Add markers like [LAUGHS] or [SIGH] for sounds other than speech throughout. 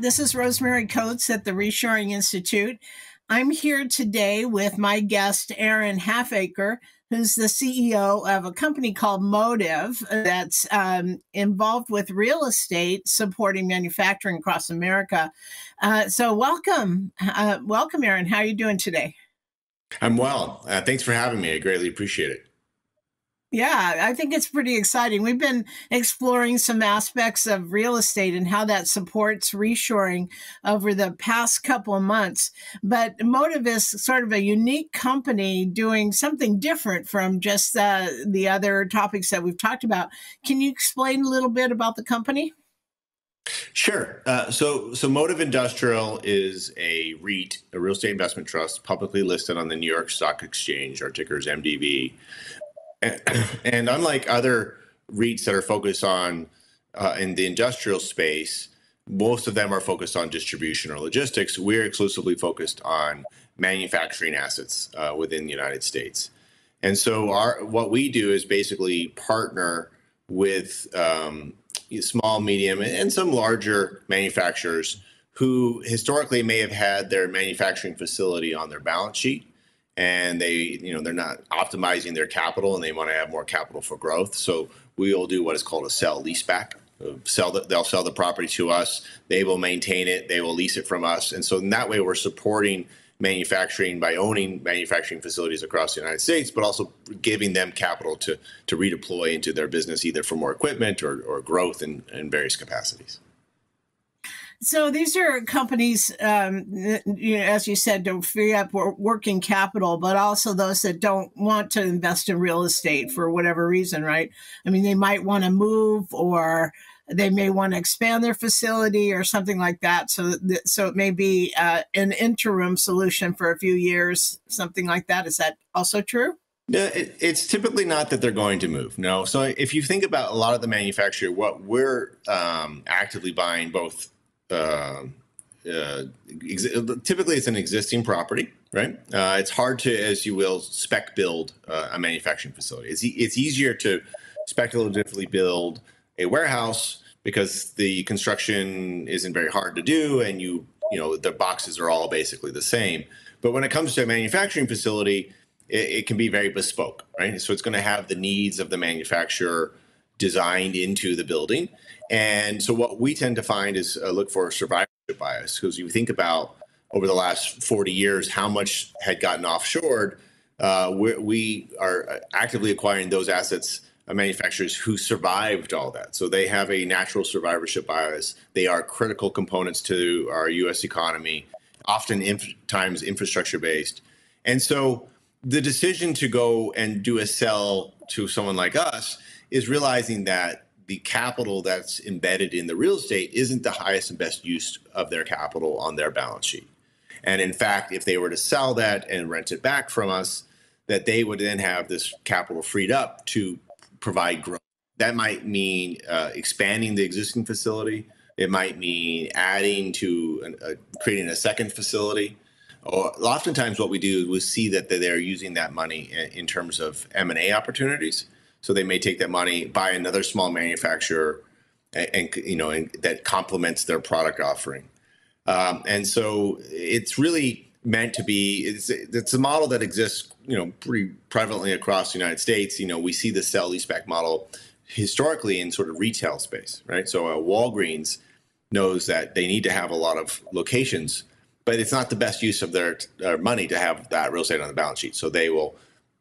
This is Rosemary Coates at the Reshoring Institute. I'm here today with my guest, Aaron Halfacre, who's the CEO of a company called Modiv that's um, involved with real estate supporting manufacturing across America. Uh, so, welcome. Uh, welcome, Aaron. How are you doing today? I'm well. Uh, thanks for having me. I greatly appreciate it. Yeah, I think it's pretty exciting. We've been exploring some aspects of real estate and how that supports reshoring over the past couple of months. But Modiv is sort of a unique company doing something different from just uh, the other topics that we've talked about. Can you explain a little bit about the company? Sure. Uh, so, so Modiv Industrial is a REIT, a real estate investment trust, publicly listed on the New York Stock Exchange. Our ticker is MDV. [COUGHS] And, unlike other REITs that are focused on uh, in the industrial space, most of them are focused on distribution or logistics. We're exclusively focused on manufacturing assets uh, within the United States. And so, our what we do is basically partner with um, small, medium, and some larger manufacturers who historically may have had their manufacturing facility on their balance sheet and they you know they're not optimizing their capital and they want to have more capital for growth. So we will do what is called a sell leaseback. Uh, sell the, they'll sell the property to us. They will maintain it. They will lease it from us. And so in that way we're supporting manufacturing by owning manufacturing facilities across the united states but also giving them capital to to redeploy into their business either for more equipment or, or growth in, in various capacities so these are companies, um, you know, as you said, to free up working capital, but also those that don't want to invest in real estate for whatever reason, right? I mean, they might want to move or they may want to expand their facility or something like that. So, so it may be uh, an interim solution for a few years, something like that. Is that also true? No, it, it's typically not that they're going to move. No. So if you think about a lot of the manufacturer, what we're um, actively buying both uh, uh, ex- typically it's an existing property, right? Uh, it's hard to, as you will, spec build uh, a manufacturing facility. It's, e- it's easier to speculatively build a warehouse because the construction isn't very hard to do, and you you know the boxes are all basically the same. But when it comes to a manufacturing facility, it, it can be very bespoke, right? So it's going to have the needs of the manufacturer designed into the building and so what we tend to find is uh, look for survivorship bias because you think about over the last 40 years how much had gotten offshored. Uh, we are actively acquiring those assets uh, manufacturers who survived all that. So they have a natural survivorship bias. They are critical components to our U.S. economy, often inf- times infrastructure based. And so the decision to go and do a sell to someone like us is realizing that the capital that's embedded in the real estate isn't the highest and best use of their capital on their balance sheet. And in fact, if they were to sell that and rent it back from us, that they would then have this capital freed up to provide growth. That might mean uh, expanding the existing facility. It might mean adding to an, uh, creating a second facility. Or oftentimes, what we do is we see that they're using that money in, in terms of M and A opportunities so they may take that money, buy another small manufacturer, and, and you know, and that complements their product offering. Um, and so it's really meant to be. It's it's a model that exists, you know, pretty prevalently across the United States. You know, we see the sell leaseback model historically in sort of retail space, right? So uh, Walgreens knows that they need to have a lot of locations, but it's not the best use of their, their money to have that real estate on the balance sheet. So they will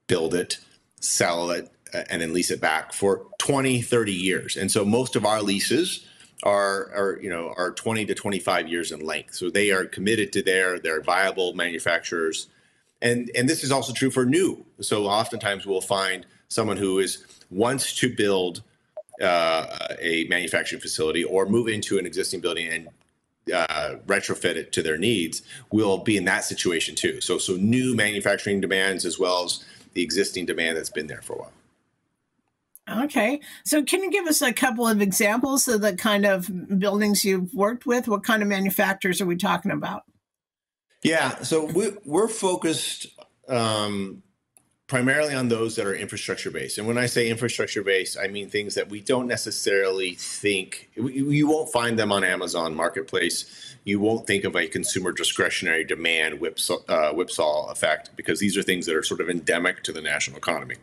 build it, sell it, and then lease it back for 20, 30 years. And so most of our leases are, are you know are 20 to 25 years in length. So they are committed to their they're viable manufacturers. And and this is also true for new. So oftentimes we'll find someone who is wants to build uh, a manufacturing facility or move into an existing building and uh, retrofit it to their needs will be in that situation too. So so new manufacturing demands as well as the existing demand that's been there for a while. Okay. So, can you give us a couple of examples of the kind of buildings you've worked with? What kind of manufacturers are we talking about? Yeah. So, we, we're focused um, primarily on those that are infrastructure based. And when I say infrastructure based, I mean things that we don't necessarily think you won't find them on Amazon Marketplace. You won't think of a consumer discretionary demand whipsaw, uh, whipsaw effect because these are things that are sort of endemic to the national economy.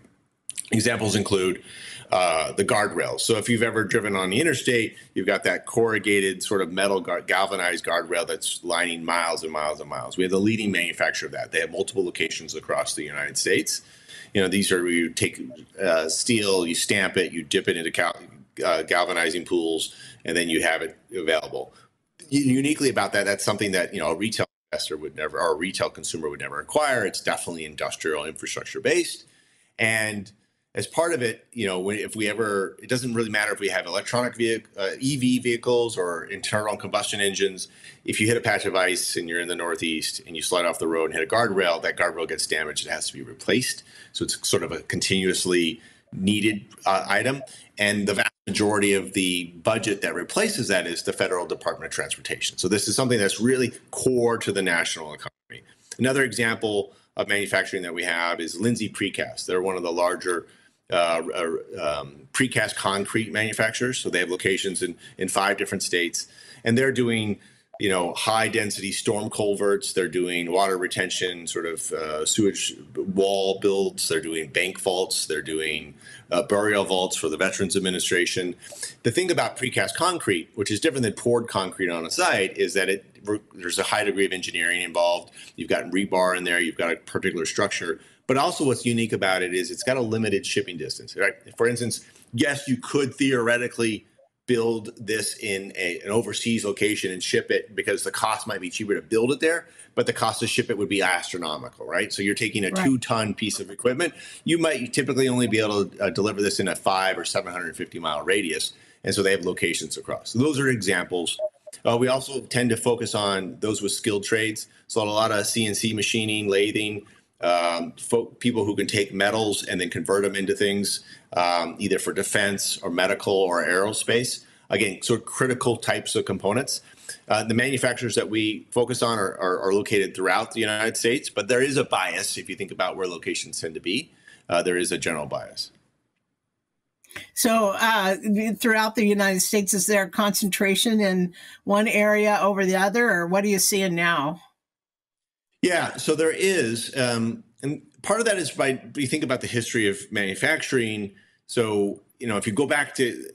Examples include uh, the guardrails. So if you've ever driven on the interstate, you've got that corrugated sort of metal galvanized guardrail that's lining miles and miles and miles. We have the leading manufacturer of that. They have multiple locations across the United States. You know, these are where you take uh, steel, you stamp it, you dip it into cal- uh, galvanizing pools, and then you have it available. Uniquely about that, that's something that you know a retail investor would never, or a retail consumer would never acquire. It's definitely industrial infrastructure based, and as part of it, you know, if we ever, it doesn't really matter if we have electronic vehicle, uh, EV vehicles or internal combustion engines. If you hit a patch of ice and you're in the Northeast and you slide off the road and hit a guardrail, that guardrail gets damaged. It has to be replaced. So it's sort of a continuously needed uh, item. And the vast majority of the budget that replaces that is the Federal Department of Transportation. So this is something that's really core to the national economy. Another example of manufacturing that we have is Lindsay Precast. They're one of the larger uh, uh, um, precast concrete manufacturers. So they have locations in in five different states, and they're doing you know high density storm culverts. They're doing water retention, sort of uh, sewage wall builds. They're doing bank vaults. They're doing uh, burial vaults for the Veterans Administration. The thing about precast concrete, which is different than poured concrete on a site, is that it there's a high degree of engineering involved. You've got rebar in there. You've got a particular structure but also, what's unique about it is it's got a limited shipping distance. Right? For instance, yes, you could theoretically build this in a, an overseas location and ship it because the cost might be cheaper to build it there, but the cost to ship it would be astronomical, right? So you're taking a right. two ton piece of equipment. You might typically only be able to uh, deliver this in a five or 750 mile radius. And so they have locations across. So those are examples. Uh, we also tend to focus on those with skilled trades. So a lot of CNC machining, lathing, um, folk, people who can take metals and then convert them into things um, either for defense or medical or aerospace. Again, sort of critical types of components. Uh, the manufacturers that we focus on are, are, are, located throughout the United States, but there is a bias if you think about where locations tend to be. Uh, there is a general bias. So, uh, throughout the United States, is there concentration in one area over the other, or what are you seeing now? Yeah, so there is, um, and part of that is by you think about the history of manufacturing. So you know, if you go back to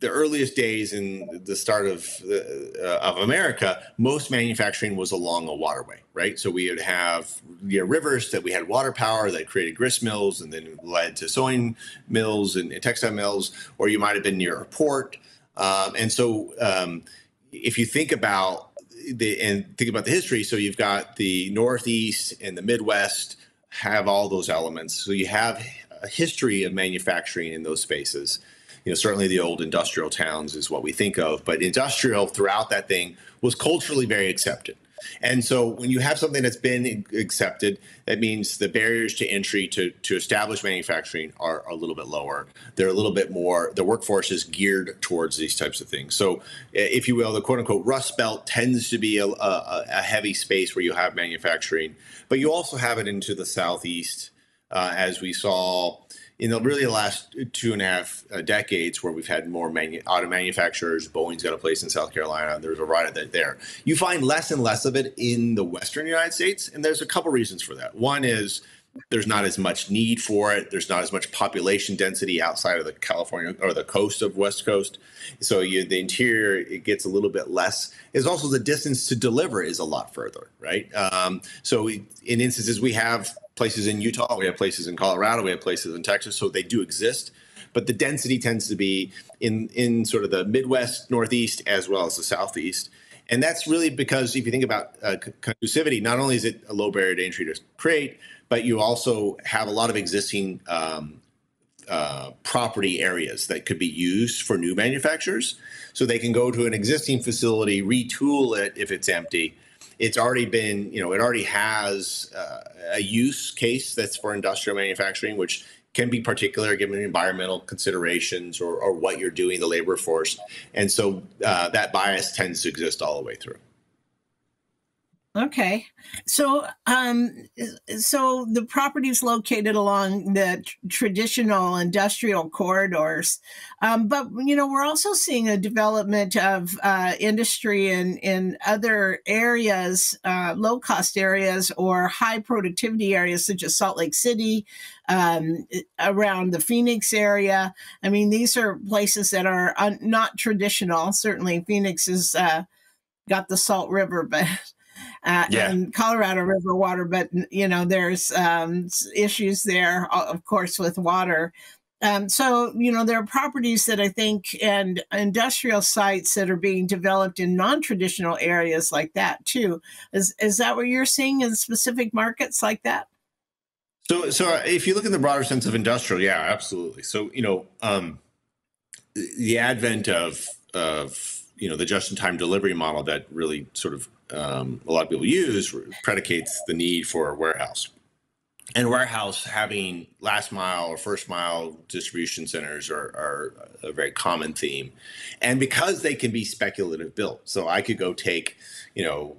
the earliest days in the start of uh, of America, most manufacturing was along a waterway, right? So we would have you know, rivers that we had water power that created grist mills, and then led to sewing mills and, and textile mills, or you might have been near a port. Um, and so, um, if you think about the, and think about the history. So you've got the Northeast and the Midwest have all those elements. So you have a history of manufacturing in those spaces. You know, certainly the old industrial towns is what we think of, but industrial throughout that thing was culturally very accepted. And so when you have something that's been accepted, that means the barriers to entry to, to establish manufacturing are, a little bit lower. They're a little bit more, the workforce is geared towards these types of things. So, if you will, the quote unquote Rust Belt tends to be a, a, a heavy space where you have manufacturing, but you also have it into the Southeast, uh, as we saw in the really last two and a half uh, decades where we've had more manu- auto manufacturers, Boeing's got a place in South Carolina. There's a lot of that there. You find less and less of it in the Western United States, and there's a couple reasons for that. One is there's not as much need for it. There's not as much population density outside of the California or the coast of West Coast. So you, the interior it gets a little bit less. Is also the distance to deliver is a lot further, right? Um, so we, in instances we have places in Utah, we have places in Colorado, we have places in Texas, so they do exist. But the density tends to be in in sort of the Midwest, Northeast, as well as the Southeast. And that's really because if you think about uh, not only is it a low barrier to entry to create, but you also have a lot of existing um, uh, property areas that could be used for new manufacturers. So they can go to an existing facility, retool it if it's empty. It's already been, you know, it already has uh, a use case that's for industrial manufacturing, which can be particular given environmental considerations or, or what you're doing, the labor force. And so uh, that bias tends to exist all the way through. Okay. So, um, so the properties located along the tr- traditional industrial corridors, um, but you know we're also seeing a development of uh, industry in in other areas, uh, low cost areas or high productivity areas such as Salt Lake City, um, around the Phoenix area. I mean, these are places that are un- not traditional. Certainly, Phoenix has uh, got the Salt River, [LAUGHS] but uh, yeah. and Colorado River water, but you know there's um, issues there, of course, with water. Um, so you know there are properties that I think and industrial sites that are being developed in non-traditional areas like that too. Is is that what you're seeing in specific markets like that? So, so if you look in the broader sense of industrial, yeah, absolutely. So you know, um, the advent of of you know the just-in-time delivery model that really sort of um, a lot of people use predicates the need for a warehouse. And warehouse having last mile or first mile distribution centers are, are a very common theme. And because they can be speculative built, so I could go take, you know,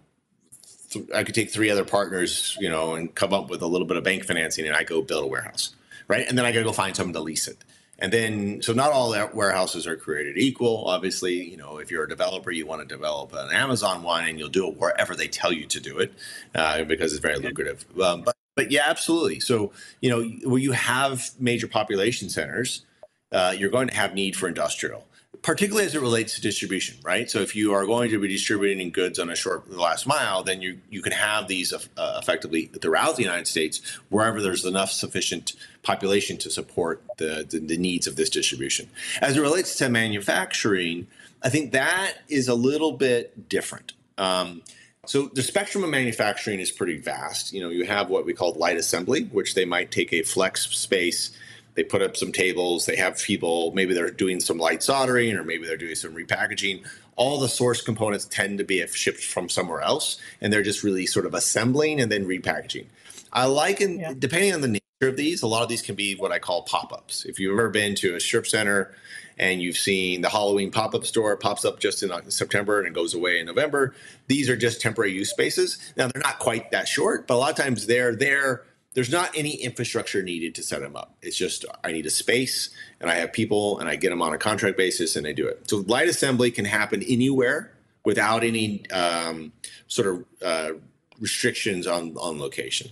th- I could take three other partners, you know, and come up with a little bit of bank financing and I go build a warehouse, right? And then I got to go find someone to lease it. And then, so not all warehouses are created equal. Obviously, you know, if you're a developer, you want to develop an Amazon one, and you'll do it wherever they tell you to do it, uh, because it's very lucrative. Um, but but yeah, absolutely. So you know, where you have major population centers, uh, you're going to have need for industrial particularly as it relates to distribution, right? So if you are going to be distributing goods on a short last mile, then you you can have these uh, effectively throughout the United States wherever there's enough sufficient population to support the, the, the needs of this distribution. As it relates to manufacturing, I think that is a little bit different. Um, so the spectrum of manufacturing is pretty vast. You know, you have what we call light assembly, which they might take a flex space they put up some tables. They have people, maybe they're doing some light soldering or maybe they're doing some repackaging. All the source components tend to be if shipped from somewhere else, and they're just really sort of assembling and then repackaging. I like, in, yeah. depending on the nature of these, a lot of these can be what I call pop ups. If you've ever been to a strip center and you've seen the Halloween pop up store, pops up just in uh, September and goes away in November, these are just temporary use spaces. Now, they're not quite that short, but a lot of times they're there there's not any infrastructure needed to set them up. It's just I need a space and I have people and I get them on a contract basis and they do it. So light assembly can happen anywhere without any um, sort of uh, restrictions on, on location.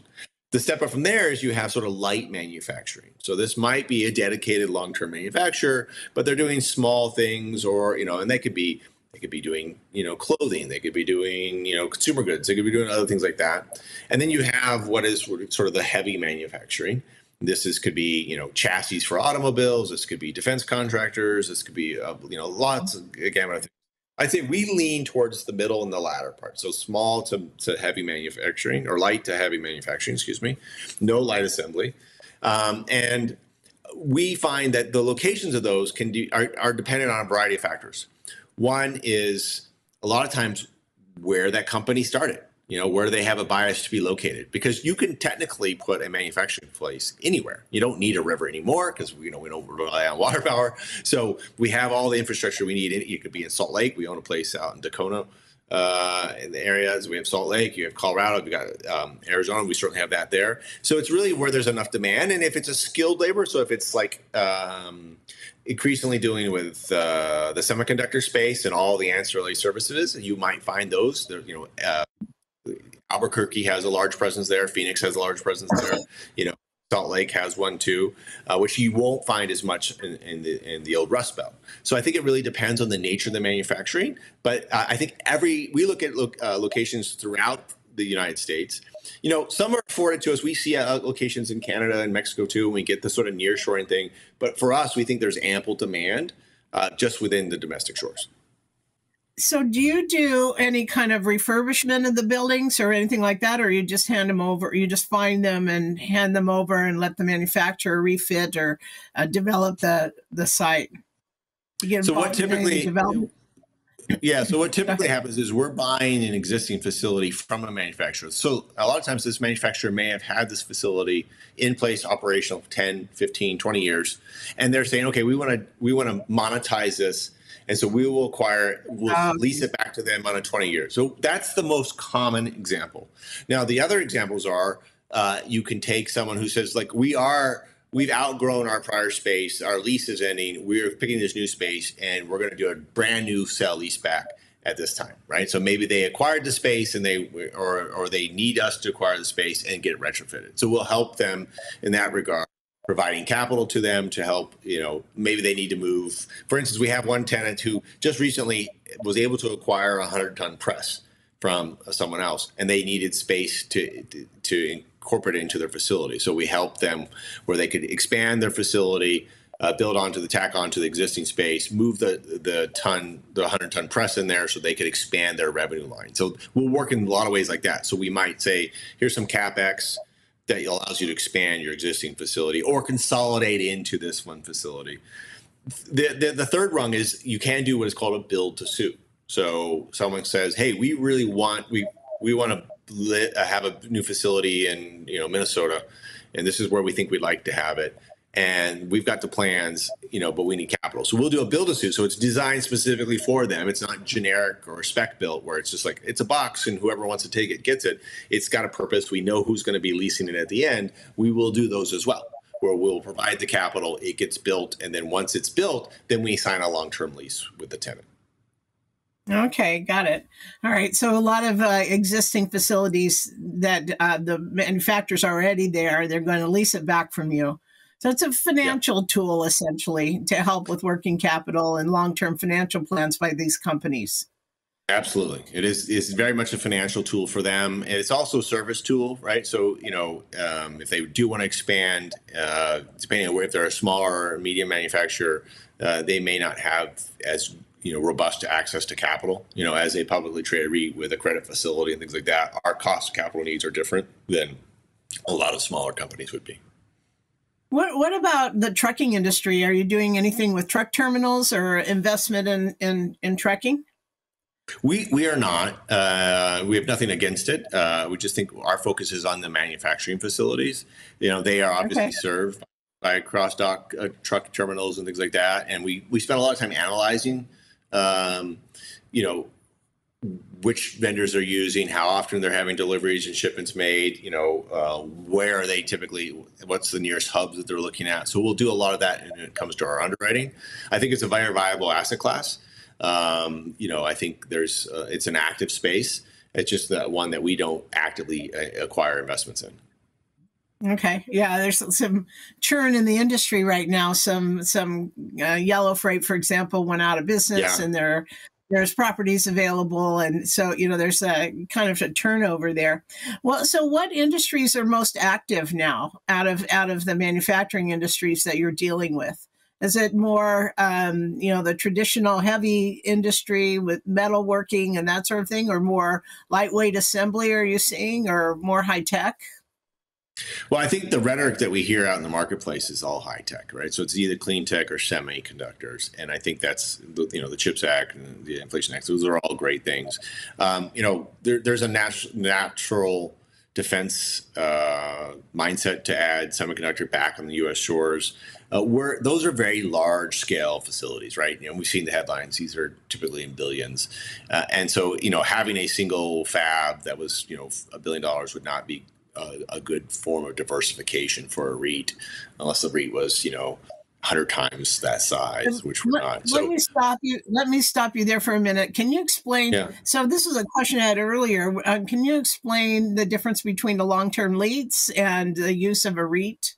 The step up from there is you have sort of light manufacturing. So this might be a dedicated long-term manufacturer, but they're doing small things or, you know, and they could be they could be doing, you know, clothing. They could be doing, you know, consumer goods. They could be doing other things like that. And then you have what is sort of the heavy manufacturing. This is could be, you know, chassis for automobiles. This could be defense contractors. This could be, uh, you know, lots of gamut of things. I'd say we lean towards the middle and the latter part. So small to, to heavy manufacturing or light to heavy manufacturing, excuse me. No light assembly. Um, and we find that the locations of those can do, are, are dependent on a variety of factors. One is a lot of times where that company started, you know, where they have a bias to be located, because you can technically put a manufacturing place anywhere. You don't need a river anymore because you know we don't rely on water [LAUGHS] power. So we have all the infrastructure we need. It could be in Salt Lake. We own a place out in Dakota. uh, in the areas. We have Salt Lake, you have Colorado, we got um, Arizona. We certainly have that there. So it's really where there's enough demand, and if it's a skilled labor, so if it's like um, increasingly dealing with uh, the semiconductor space and all the ancillary services, you might find those. There, you know, uh, Albuquerque has a large presence there. Phoenix has a large presence there. You know, Salt Lake has one too, uh, which you won't find as much in, in, the in the old Rust Belt. So I think it really depends on the nature of the manufacturing. But I think every we look at uh, locations throughout the United States. You know, some are afforded to us. We see uh, locations in Canada and Mexico too, and we get the sort of nearshoring thing. But for us, we think there's ample demand uh, just within the domestic shores. So, do you do any kind of refurbishment of the buildings or anything like that, or you just hand them over? You just find them and hand them over and let the manufacturer refit or uh, develop the the site. so, what typically? Yeah. So what typically happens is we're buying an existing facility from a manufacturer. So a lot of times this manufacturer may have had this facility in place operational 10, 15, 20 years and they're saying, "Okay, we want to we want to monetize this And so we will acquire, we'll um, lease it back to them on a 20 year. So that's the most common example. Now, the other examples are uh, you can take someone who says, like, we are, we've outgrown our prior space, our lease is ending, we're picking this new space, and we're going to do a brand new sell lease back at this time, right? So maybe they acquired the space and they or or they need us to acquire the space and get retrofitted. So we'll help them in that regard providing capital to them to help you know maybe they need to move for instance we have one tenant who just recently was able to acquire a 100 ton press from someone else and they needed space to to incorporate it into their facility so we help them where they could expand their facility uh, build onto the tack onto the existing space move the the ton the 100 ton press in there so they could expand their revenue line so we'll work in a lot of ways like that so we might say here's some capex that allows you to expand your existing facility or consolidate into this one facility. The, the, the, third rung is you can do what is called a build to suit. So someone says, "Hey, we really want we we want to Uh, have a new facility in you know Minnesota, and this is where we think we'd like to have it." and we've got the plans, you know, but we need capital. So we'll do a build a suit. So it's designed specifically for them. It's not generic or spec built where it's just like it's a box and whoever wants to take it gets it. It's got a purpose. We know who's going to be leasing it at the end. We will do those as well, where we'll provide the capital, it gets built, and then once it's built, then we sign a long term lease with the tenant. Okay, got it. All right. So a lot of uh, existing facilities that uh, the manufacturers already there, they're going to lease it back from you. So it's a financial tool essentially to help with working capital and long-term financial plans by these companies. Absolutely, it is. It's very much a financial tool for them, and it's also a service tool, right? So you know, um, if they do want to expand, uh, depending on where if they're a smaller or medium manufacturer, uh, they may not have as you know robust access to capital. You know, as a publicly traded REIT with a credit facility and things like that, our cost of capital needs are different than a lot of smaller companies would be. What What about the trucking industry? Are you doing anything with truck terminals or investment in in, in trucking? We we are not. Uh, we have nothing against it. Uh, we just think our focus is on the manufacturing facilities. You know, they are obviously okay. served by cross dock uh, truck terminals and things like that. And we we spend a lot of time analyzing. Um, you know, which vendors are using, how often they're having deliveries and shipments made, you know, uh, where are they typically, what's the nearest hubs that they're looking at. So we'll do a lot of that when it comes to our underwriting. I think it's a very viable asset class. Um, you know, I think there's, uh, it's an active space. It's just that one that we don't actively uh, acquire investments in. Okay. Yeah, there's some churn in the industry right now. Some some uh, yellow freight, for example, went out of business, yeah. and they're there's properties available and so you know there's a kind of a turnover there well so what industries are most active now out of out of the manufacturing industries that you're dealing with is it more um, you know the traditional heavy industry with metalworking and that sort of thing or more lightweight assembly are you seeing or more high tech well, I think the rhetoric that we hear out in the marketplace is all high tech, right? So it's either clean tech or semiconductors, and I think that's you know the Chips Act and the Inflation Act; those are all great things. Um, you know, there, there's a nat- natural defense uh, mindset to add semiconductor back on the U.S. shores. Uh, where those are very large scale facilities, right? You know, we've seen the headlines; these are typically in billions, uh, and so you know, having a single fab that was you know a billion dollars would not be a, a, good form of diversification for a REIT, unless the REIT was, you know, hundred times that size, which we're let, not. Let so, me stop you. Let me stop you there for a minute. Can you explain? Yeah. So this is a question I had earlier. Um, can you explain the difference between the long-term lease and the use of a REIT?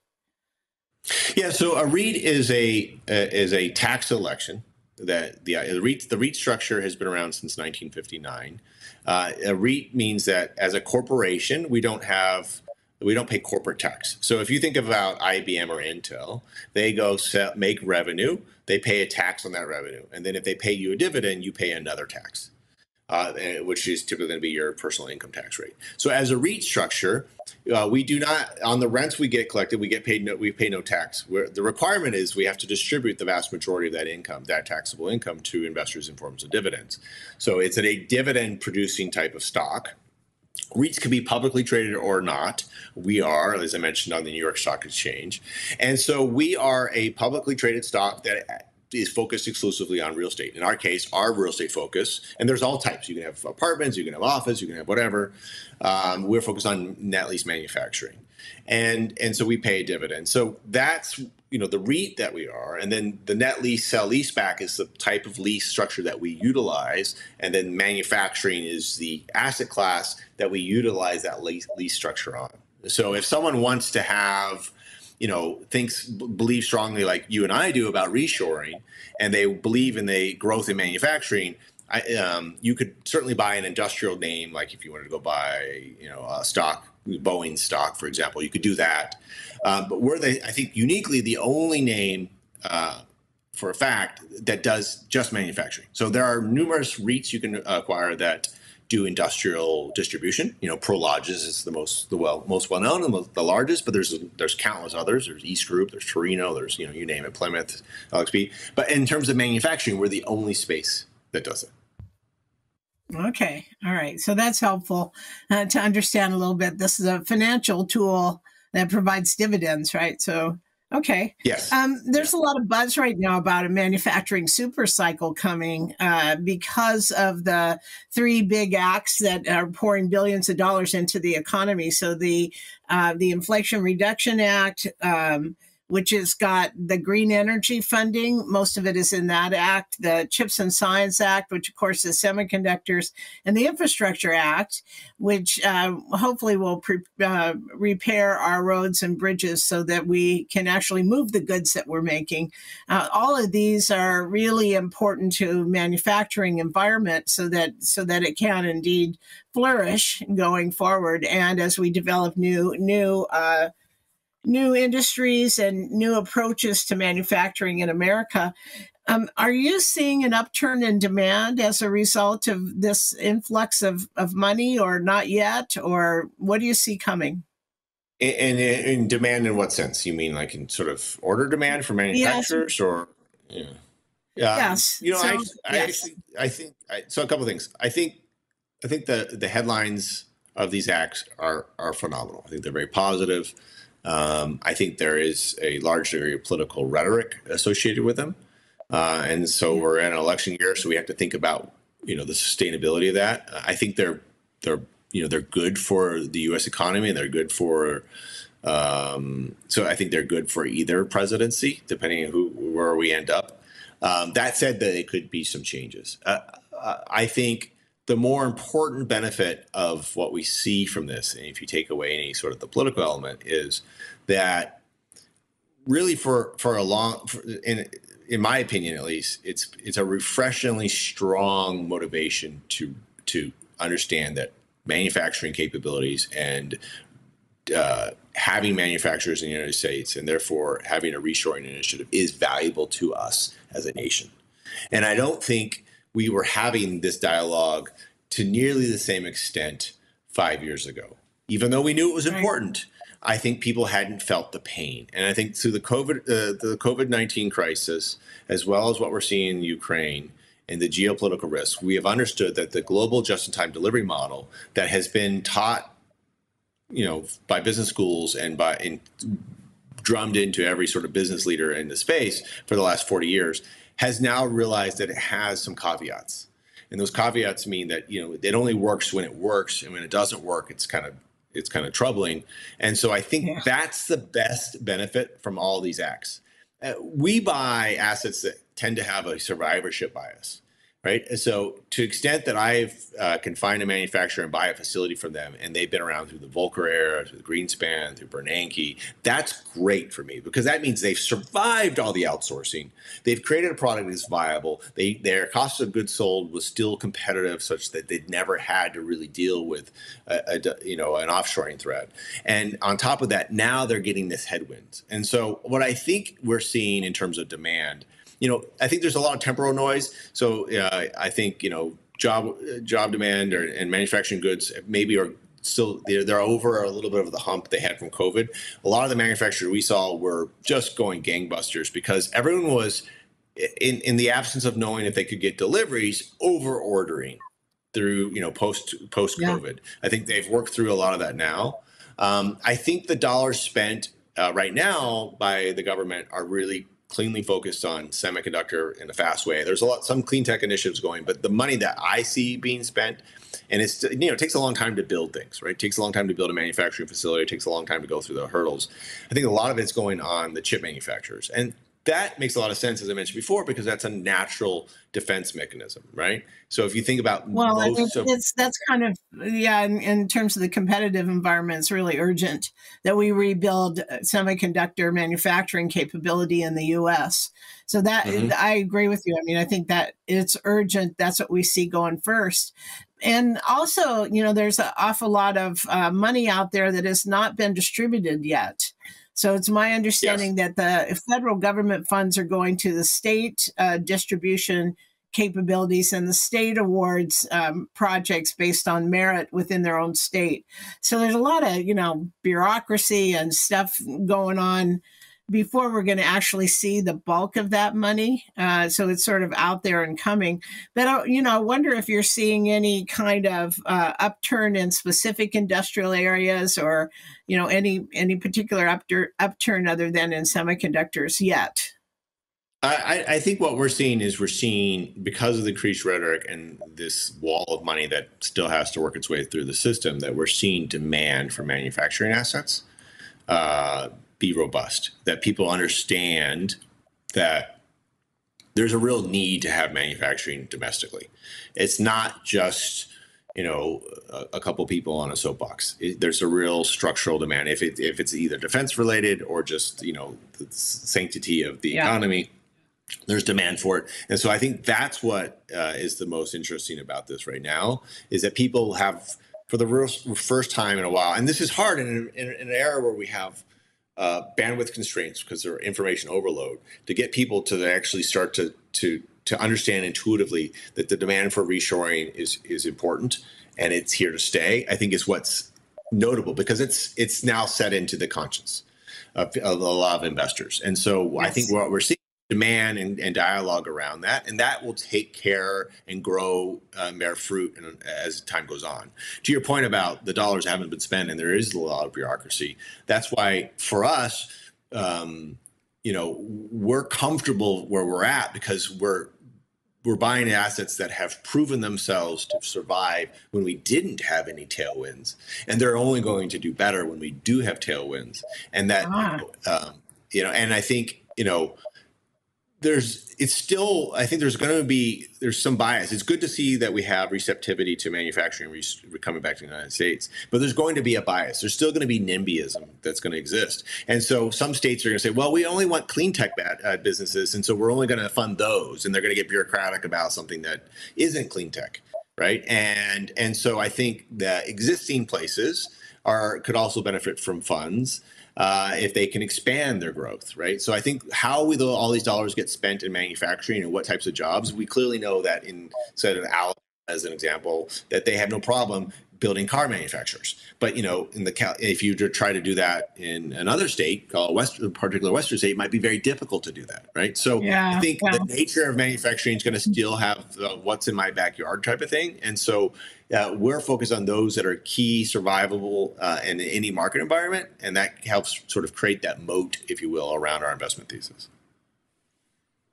Yeah. So a REIT is a uh, is a tax election that the, the REIT the REIT structure has been around since 1959. Uh, a REIT means that as a corporation, we don't have we don't pay corporate tax. So if you think about IBM or Intel, they go sell, make revenue, they pay a tax on that revenue, and then if they pay you a dividend, you pay another tax uh, which is typically going to be your personal income tax rate. So as a REIT structure, uh, we do not on the rents we get collected, we get paid no, we pay no tax. We're, the requirement is we have to distribute the vast majority of that income, that taxable income, to investors in forms of dividends. So it's a dividend producing type of stock. REITs can be publicly traded or not. We are, as I mentioned, on the New York Stock Exchange. And so we are a publicly traded stock that is focused exclusively on real estate. In our case, our real estate focus, and there's all types. You can have apartments, you can have office, you can have whatever. Um, we're focused on net lease manufacturing, and and so we pay a dividend. So that's you know the REIT that we are, and then the net lease sell lease back is the type of lease structure that we utilize, and then manufacturing is the asset class that we utilize that lease, lease structure on. So if someone wants to have you know thinks believe strongly like you and I do about reshoring, and they believe in the growth in manufacturing. I, um, you could certainly buy an industrial name, like if you wanted to go buy, you know, a stock, Boeing stock, for example, you could do that. Um, but we're the, I think, uniquely the only name uh, for a fact that does just manufacturing. So there are numerous REITs you can acquire that do industrial distribution. You know, Prologis is the most the well most well known and the largest, but there's there's countless others. There's East Group, there's Terreno, there's you know you name it, Plymouth, LXP. But in terms of manufacturing, we're the only space that does it. Okay, all right. So that's helpful uh, to understand a little bit. This is a financial tool that provides dividends, right? So Okay. Yes. Um, there's yeah. a lot of buzz right now about a manufacturing super cycle coming uh, because of the three big acts that are pouring billions of dollars into the economy. So the uh, the Inflation Reduction Act. Um, which has got the green energy funding. Most of it is in that act, the Chips and Science Act, which of course is semiconductors, and the Infrastructure Act, which uh, hopefully will uh, repair our roads and bridges so that we can actually move the goods that we're making. Uh, all of these are really important to manufacturing environment so that so that it can indeed flourish going forward. And as we develop new new uh, new industries and new approaches to manufacturing in America. Um, are you seeing an upturn in demand as a result of this influx of, of money, or not yet? Or what do you see coming? In, in, in demand, in what sense? You mean like in sort of order demand for manufacturers, yes. or yeah, yeah? Yes. You know, so, I, I, yes. Actually, I think I, so. A couple things. I think I think the the headlines of these acts are are phenomenal. I think they're very positive. Um, I think there is a large degree of political rhetoric associated with them, uh, and so we're in an election year, so we have to think about you know the sustainability of that. I think they're they're you know they're good for the U.S. economy and they're good for. Um, so I think they're good for either presidency, depending on who where we end up. Um, that said, that it could be some changes. Uh, uh I think the more important benefit of what we see from this, and if you take away any sort of the political element, is that really for for a long, for, in in my opinion at least, it's it's a refreshingly strong motivation to to understand that manufacturing capabilities and uh, having manufacturers in the United States and therefore having a reshoring initiative is valuable to us as a nation. And I don't think we were having this dialogue to nearly the same extent five years ago. Even though we knew it was important, I think people hadn't felt the pain. And I think through the COVID, uh, the COVID nineteen crisis, as well as what we're seeing in Ukraine and the geopolitical risks, we have understood that the global just-in-time delivery model that has been taught, you know, by business schools and by and drummed into every sort of business leader in the space for the last forty years has now realized that it has some caveats. And those caveats mean that, you know, it only works when it works. And when it doesn't work, it's kind of it's kind of troubling. And so I think yeah. that's the best benefit from all these acts. Uh, we buy assets that tend to have a survivorship bias right? So, to extent that I've uh, can find a manufacturer and buy a facility from them, and they've been around through the Volcker era, through the Greenspan, through Bernanke, that's great for me because that means they've survived all the outsourcing. They've created a product that's viable. They their cost of goods sold was still competitive, such that they'd never had to really deal with a, a you know an offshoring threat. And on top of that, now they're getting this headwind. And so, what I think we're seeing in terms of demand you know, I think there's a lot of temporal noise. So uh, I think you know, job job demand or, and manufacturing goods maybe are still they're, they're over a little bit of the hump they had from COVID. A lot of the manufacturers we saw were just going gangbusters because everyone was in in the absence of knowing if they could get deliveries over ordering through you know post post COVID. Yeah. I think they've worked through a lot of that now. Um, I think the dollars spent uh, right now by the government are really cleanly focused on semiconductor in a fast way. There's a lot, some clean tech initiatives going, but the money that I see being spent, and it's you know it takes a long time to build things, right? It takes a long time to build a manufacturing facility. It takes a long time to go through the hurdles. I think a lot of it's going on the chip manufacturers, and that makes a lot of sense, as I mentioned before, because that's a natural defense mechanism, right? So if you think about well, it's, of- it's, that's kind of yeah. In, in, terms of the competitive environment, it's really urgent that we rebuild semiconductor manufacturing capability in the U.S. So that mm-hmm. I agree with you. I mean, I think that it's urgent. That's what we see going first. And also, you know, there's an awful lot of uh, money out there that has not been distributed yet. So it's my understanding yes. that the federal government funds are going to the state uh, distribution capabilities and the state awards um, projects based on merit within their own state. So there's a lot of, you know, bureaucracy and stuff going on before we're going to actually see the bulk of that money. Uh, so it's sort of out there and coming. But, uh, you know, I wonder if you're seeing any kind of uh, upturn in specific industrial areas or, you know, any any particular uptur- upturn other than in semiconductors yet. I, I, think what we're seeing is we're seeing because of the increased rhetoric and this wall of money that still has to work its way through the system that we're seeing demand for manufacturing assets. Uh, be robust, that people understand that there's a real need to have manufacturing domestically. It's not just you know a, a couple people on a soapbox. It, there's a real structural demand. If it, if it's either defense related or just you know the sanctity of the yeah. economy, there's demand for it. And so I think that's what uh, is the most interesting about this right now is that people have for the real, first time in a while, and this is hard in, in, in an era where we have uh, bandwidth constraints because there are information overload to get people to actually start to to to understand intuitively that the demand for reshoring is is important and it's here to stay. I think is what's notable because it's it's now set into the conscience of, of a lot of investors, and so yes. I think what we're seeing demand and, and, dialogue around that, and that will take care and grow uh, bear fruit as time goes on. To your point about the dollars haven't been spent, and there is a lot of bureaucracy. That's why for us, um, you know, we're comfortable where we're at because we're we're buying assets that have proven themselves to survive when we didn't have any tailwinds, and they're only going to do better when we do have tailwinds. And that, ah. um, you know, and I think you know there's it's still i think there's going to be there's some bias. It's good to see that we have receptivity to manufacturing re- coming back to the united states but there's going to be a bias. There's still going to be nimbyism that's going to exist. And so some states are going to say well we only want clean tech bad, uh, businesses and so we're only going to fund those and they're going to get bureaucratic about something that isn't clean tech right? And and so i think that existing places are could also benefit from funds uh, if they can expand their growth, right? So I think how we, all these dollars get spent in manufacturing and what types of jobs, we clearly know that in, say, of Alabama as an example, that they have no problem building car manufacturers. But you know, in the if you try to do that in another state, called a west, a particular western state, it might be very difficult to do that, right? So yeah, I think yeah. the nature of manufacturing is going to still have uh, what's in my backyard type of thing, and so uh, we're focused on those that are key, survivable uh, in any market environment, and that helps sort of create that moat, if you will, around our investment thesis.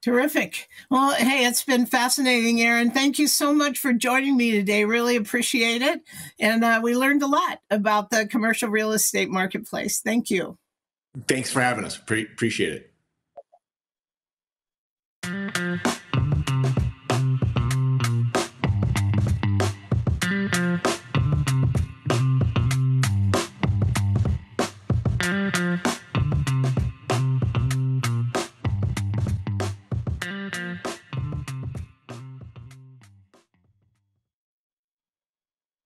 Terrific. Well, hey, it's been fascinating, Aaron. Thank you so much for joining me today. Really appreciate it. And uh, we learned a lot about the commercial real estate marketplace. Thank you. Thanks for having us. Pre- appreciate it.